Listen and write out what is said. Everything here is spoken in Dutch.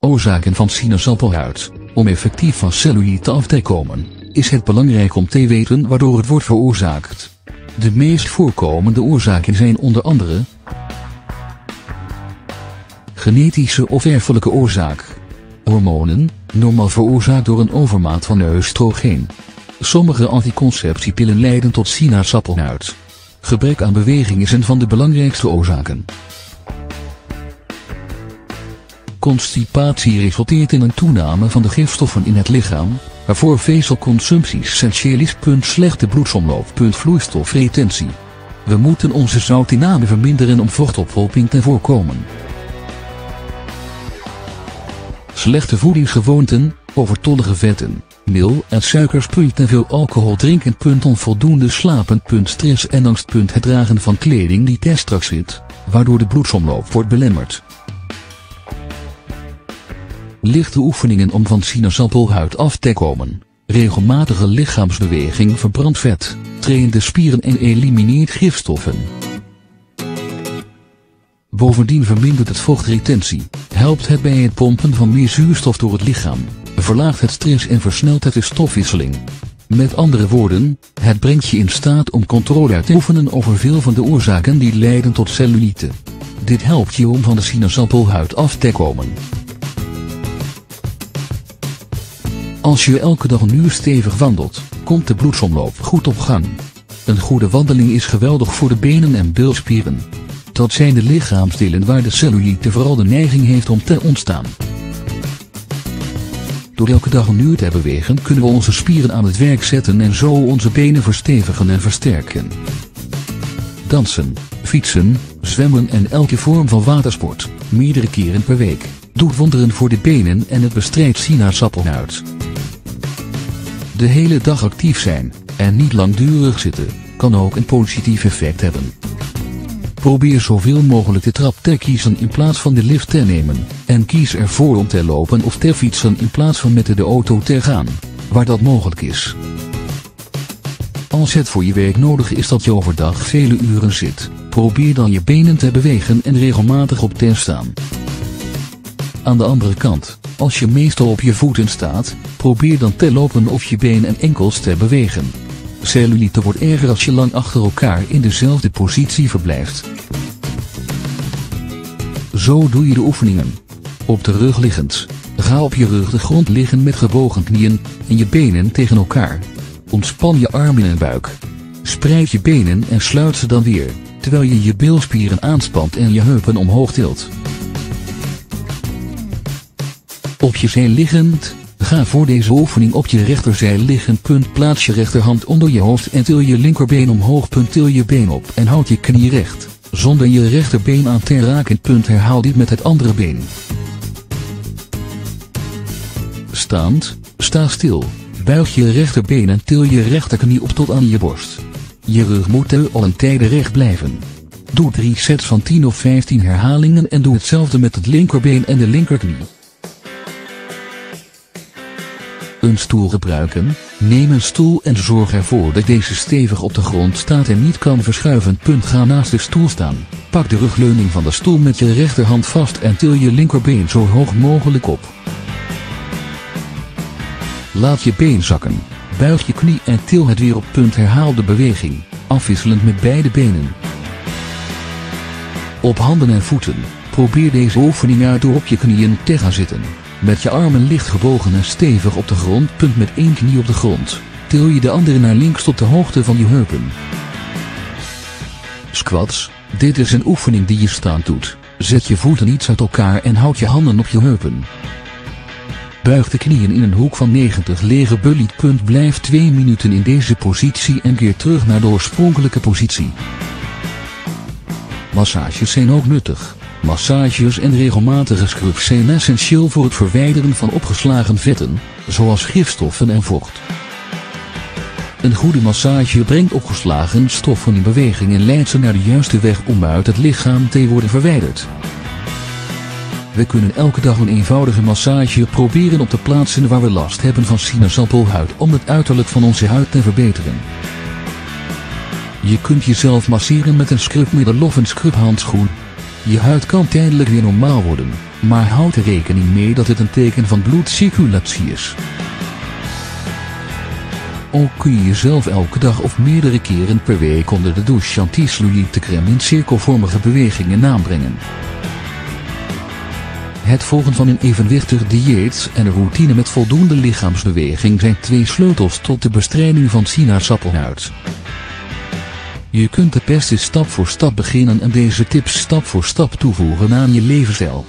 Oorzaken van sinaasappelhuid. Om effectief van cellulite af te komen, is het belangrijk om te weten waardoor het wordt veroorzaakt. De meest voorkomende oorzaken zijn onder andere genetische of erfelijke oorzaak, hormonen, normaal veroorzaakt door een overmaat van oestrogeen. Sommige anticonceptiepillen leiden tot sinaasappelhuid. Gebrek aan beweging is een van de belangrijkste oorzaken. Constipatie resulteert in een toename van de gifstoffen in het lichaam, waarvoor vezelconsumptie essentieel is. Slechte bloedsomloop. Vloeistofretentie. We moeten onze zoutinname verminderen om vochtophoping te voorkomen. Slechte voedingsgewoonten, overtollige vetten, meel en suikers. Te veel alcohol drinken. Onvoldoende slapen. Stress en angst. Het dragen van kleding die te strak zit, waardoor de bloedsomloop wordt belemmerd. Lichte oefeningen om van sinaasappelhuid af te komen. Regelmatige lichaamsbeweging verbrandt vet, traint de spieren en elimineert gifstoffen. Bovendien vermindert het vochtretentie, helpt het bij het pompen van meer zuurstof door het lichaam, verlaagt het stress en versnelt het de stofwisseling. Met andere woorden, het brengt je in staat om controle uit te oefenen over veel van de oorzaken die leiden tot cellulite. Dit helpt je om van de sinaasappelhuid af te komen. Als je elke dag een uur stevig wandelt, komt de bloedsomloop goed op gang. Een goede wandeling is geweldig voor de benen en bilspieren. Dat zijn de lichaamsdelen waar de cellulite vooral de neiging heeft om te ontstaan. Door elke dag een uur te bewegen kunnen we onze spieren aan het werk zetten en zo onze benen verstevigen en versterken. Dansen, fietsen, zwemmen en elke vorm van watersport, meerdere keren per week, doet wonderen voor de benen en het bestrijdt sinaasappelhuid. De hele dag actief zijn, en niet langdurig zitten, kan ook een positief effect hebben. Probeer zoveel mogelijk de trap te kiezen in plaats van de lift te nemen, en kies ervoor om te lopen of te fietsen in plaats van met de auto te gaan, waar dat mogelijk is. Als het voor je werk nodig is dat je overdag vele uren zit, probeer dan je benen te bewegen en regelmatig op te staan. Aan de andere kant, als je meestal op je voeten staat, probeer dan te lopen of je been en enkels te bewegen. Cellulite wordt erger als je lang achter elkaar in dezelfde positie verblijft. Zo doe je de oefeningen. Op de rug liggend. Ga op je rug de grond liggen met gebogen knieën en je benen tegen elkaar. Ontspan je armen en buik. Spreid je benen en sluit ze dan weer, terwijl je je bilspieren aanspant en je heupen omhoog tilt. Op je zij liggend, ga voor deze oefening op je rechterzij liggen. Plaats je rechterhand onder je hoofd en til je linkerbeen omhoog. Til je been op en houd je knie recht, zonder je rechterbeen aan te raken. Herhaal dit met het andere been. Staand, sta stil, buig je rechterbeen en til je rechterknie op tot aan je borst. Je rug moet te al een tijde recht blijven. Doe drie sets van 10 of 15 herhalingen en doe hetzelfde met het linkerbeen en de linkerknie. Een stoel gebruiken, neem een stoel en zorg ervoor dat deze stevig op de grond staat en niet kan verschuiven. Punt ga naast de stoel staan, pak de rugleuning van de stoel met je rechterhand vast en til je linkerbeen zo hoog mogelijk op. Laat je been zakken, buig je knie en til het weer op. Punt herhaal de beweging, afwisselend met beide benen. Op handen en voeten, probeer deze oefening uit door op je knieën te gaan zitten. Met je armen licht gebogen en stevig op de grond. Punt met één knie op de grond. Til je de andere naar links tot de hoogte van je heupen. Squats. Dit is een oefening die je staand doet. Zet je voeten iets uit elkaar en houd je handen op je heupen. Buig de knieën in een hoek van 90 lege bullet. Punt blijf 2 minuten in deze positie en keer terug naar de oorspronkelijke positie. Massages zijn ook nuttig. Massages en regelmatige scrubs zijn essentieel voor het verwijderen van opgeslagen vetten, zoals gifstoffen en vocht. Een goede massage brengt opgeslagen stoffen in beweging en leidt ze naar de juiste weg om uit het lichaam te worden verwijderd. We kunnen elke dag een eenvoudige massage proberen op de plaatsen waar we last hebben van sinaasappelhuid om het uiterlijk van onze huid te verbeteren. Je kunt jezelf masseren met een scrubmiddel of een scrubhandschoen. Je huid kan tijdelijk weer normaal worden, maar houd er rekening mee dat het een teken van bloedcirculatie is. Ook kun je jezelf elke dag of meerdere keren per week onder de douche anti-cellulite crème in cirkelvormige bewegingen aanbrengen. Het volgen van een evenwichtig dieet en een routine met voldoende lichaamsbeweging zijn twee sleutels tot de bestrijding van sinaasappelhuid. Je kunt het beste stap voor stap beginnen en deze tips stap voor stap toevoegen aan je levensstijl.